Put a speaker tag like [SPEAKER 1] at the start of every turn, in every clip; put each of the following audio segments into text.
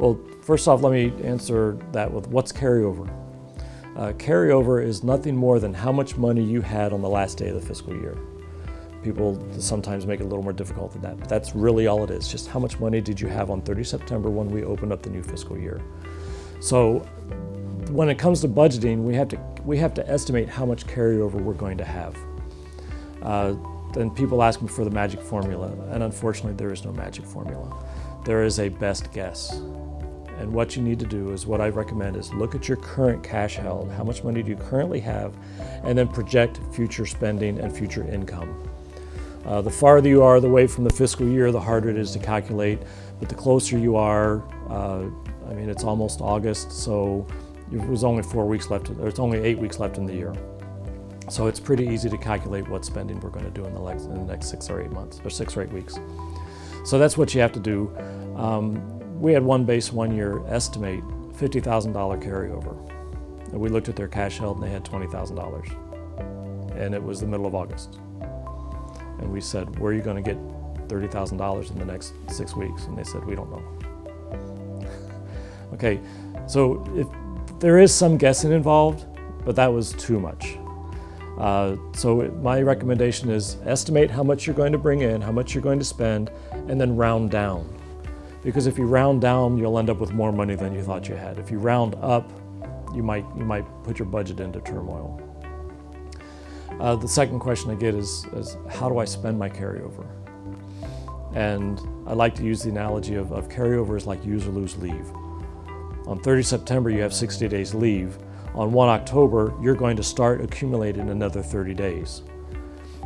[SPEAKER 1] Well, first off, let me answer that with what's carryover. Uh, carryover is nothing more than how much money you had on the last day of the fiscal year. People sometimes make it a little more difficult than that, but that's really all it is. Just how much money did you have on 30 September when we opened up the new fiscal year? So when it comes to budgeting, we have to we have to estimate how much carryover we're going to have. Uh, then people ask me for the magic formula, and unfortunately, there is no magic formula. There is a best guess. And what you need to do is what I recommend is look at your current cash held, how much money do you currently have, and then project future spending and future income. Uh, the farther you are away from the fiscal year, the harder it is to calculate. But the closer you are, uh, I mean, it's almost August, so it was only four weeks left, or it's only eight weeks left in the year. So it's pretty easy to calculate what spending we're going to do in the, next, in the next six or eight months, or six or eight weeks. So that's what you have to do. Um, we had one base one year estimate $50,000 carryover. And we looked at their cash held and they had $20,000. And it was the middle of August. And we said, where are you going to get $30,000 in the next six weeks? And they said, we don't know. okay, so if there is some guessing involved, but that was too much. Uh, so my recommendation is estimate how much you're going to bring in, how much you're going to spend, and then round down. Because if you round down, you'll end up with more money than you thought you had. If you round up, you might, you might put your budget into turmoil. Uh, the second question I get is, is, how do I spend my carryover? And I like to use the analogy of, of carryover is like use or lose leave. On 30 September, you have 60 days leave. On 1 October, you're going to start accumulating another 30 days.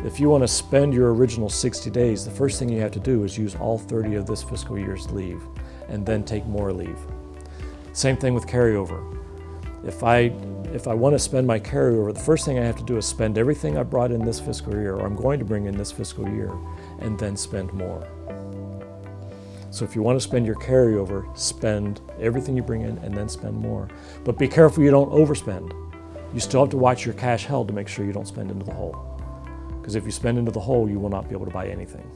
[SPEAKER 1] If you want to spend your original 60 days, the first thing you have to do is use all 30 of this fiscal year's leave and then take more leave. Same thing with carryover. If I, if I want to spend my carryover, the first thing I have to do is spend everything I brought in this fiscal year, or I'm going to bring in this fiscal year, and then spend more. So if you want to spend your carryover, spend everything you bring in and then spend more. But be careful you don't overspend. You still have to watch your cash held to make sure you don't spend into the hole. Because if you spend into the hole, you will not be able to buy anything.